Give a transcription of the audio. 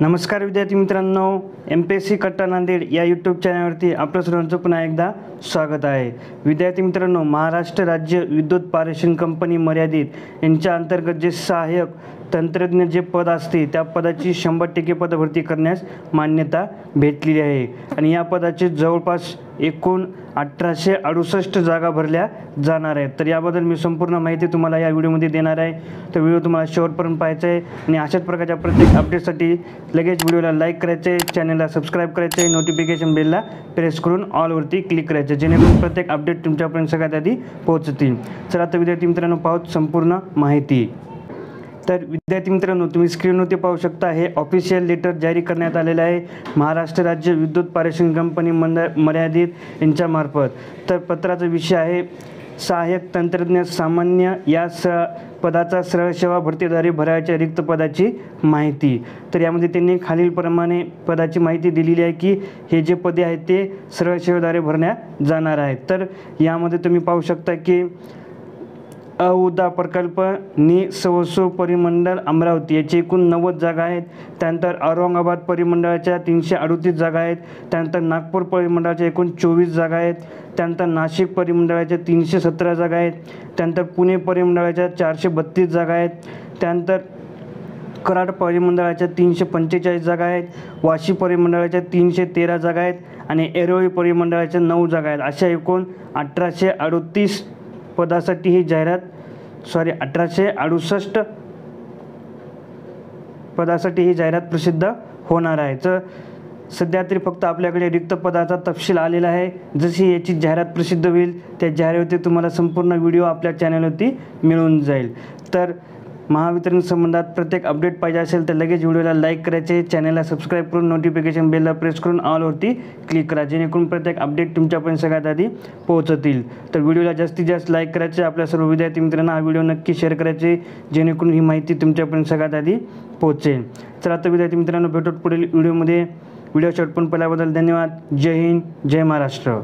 नमस्कार विद्यार्थी मित्रांनो एम पी एस सी कट्टा नांदेड या यूट्यूब चॅनलवरती आपलं सर्वांचं पुन्हा एकदा स्वागत आहे. विद्यार्थी मित्रांनो महाराष्ट्र राज्य विद्युत पारेषण कंपनी मर्यादित यांच्या अंतर्गत जे सहाय्यक तंत्रज्ञ जे पद असते त्या पदाची शंभर टक्के पदभरती करण्यास मान्यता भेटलेली आहे. आणि या पदाचे जवळपास एकूण अठराशे अडुसष्ट जागा भरल्या जाणार आहेत. तर याबद्दल मी संपूर्ण माहिती तुम्हाला या व्हिडिओमध्ये देणार आहे. तर व्हिडिओ तुम्हाला शेवटपर्यंत पाहायचा आहे. आणि अशाच प्रकारच्या प्रत्येक अपडेटसाठी लगेच व्हिडिओला लाईक करायचे आहे चॅनलला सबस्क्राईब करायचे आहे नोटिफिकेशन बेलला प्रेस करून ऑलवरती क्लिक करायचं जेणेकरून प्रत्येक अपडेट तुमच्यापर्यंत सगळ्यात आधी पोहोचतील. चला तर विद्यार्थी मित्रांनो पाहूत संपूर्ण माहिती. तर विद्यार्थी मित्रांनो तुम्ही स्क्रीनवरती पाहू शकता हे ऑफिशियल लेटर जारी करण्यात आलेलं आहे. महाराष्ट्र राज्य विद्युत पारेषण कंपनी मंड मर्यादित यांच्यामार्फत तर पत्राचा विषय आहे सहाय्यक तंत्रज्ञ सामान्य या स पदाचा सरळ सेवा भरतीद्वारे भरायच्या रिक्त पदाची माहिती. तर यामध्ये त्यांनी खालीलप्रमाणे पदाची माहिती दिलेली आहे की हे जे पदे आहेत ते सरळ सेवेद्वारे भरण्यात जाणार आहेत. तर यामध्ये तुम्ही पाहू शकता की अउदा प्रकल्प नि सवसो परिमंडळ अमरावती. याची एकूण नव्वद जागा आहेत. त्यानंतर औरंगाबाद परिमंडळाच्या तीनशे अडतीस जागा आहेत. त्यानंतर नागपूर परिमंडळाच्या एकूण चोवीस जागा आहेत. त्यानंतर नाशिक परिमंडळाच्या तीनशे सतरा जागा आहेत. त्यानंतर पुणे परिमंडळाच्या चारशे बत्तीस जागा आहेत. त्यानंतर कराड परिमंडळाच्या तीनशे पंचेचाळीस जागा आहेत. वाशी परिमंडळाच्या तीनशे तेरा जागा आहेत. आणि एरोळी परिमंडळाच्या नऊ जागा आहेत. अशा एकूण अठराशे अडतीस पदासाठी ही जाहिरात सॉरी अठराशे अडुसष्ट पदासाठी ही जाहिरात प्रसिद्ध होणार आहे. तर सध्या तरी फक्त आपल्याकडे रिक्त पदाचा तपशील आलेला आहे. जशी याची जाहिरात प्रसिद्ध होईल त्या जाहिराती तुम्हाला संपूर्ण व्हिडिओ आपल्या चॅनलवरती मिळून जाईल. तर महावितरण संबंधात प्रत्येक अपडेट पाहिजे असेल तर लगेच व्हिडिओला लाईक करायचे चॅनलला सबस्क्राईब करून नोटिफिकेशन बेलला प्रेस करून ऑलवरती क्लिक करा जेणेकरून प्रत्येक अपडेट तुमच्यापर्यंत सगळ्यात आधी पोहोचतील. तर व्हिडिओला जास्तीत जास्त लाईक करायचे आपल्या सर्व विद्यार्थी मित्रांना हा व्हिडिओ नक्की शेअर करायचे जेणेकरून ही माहिती तुमच्यापर्यंत सगळ्यात आधी पोहोचेल. तर आता विद्यार्थी मित्रांनो भेटत पुढील व्हिडिओमध्ये व्हिडिओ शॉट पण पाहिल्याबद्दल धन्यवाद. जय हिंद जय महाराष्ट्र.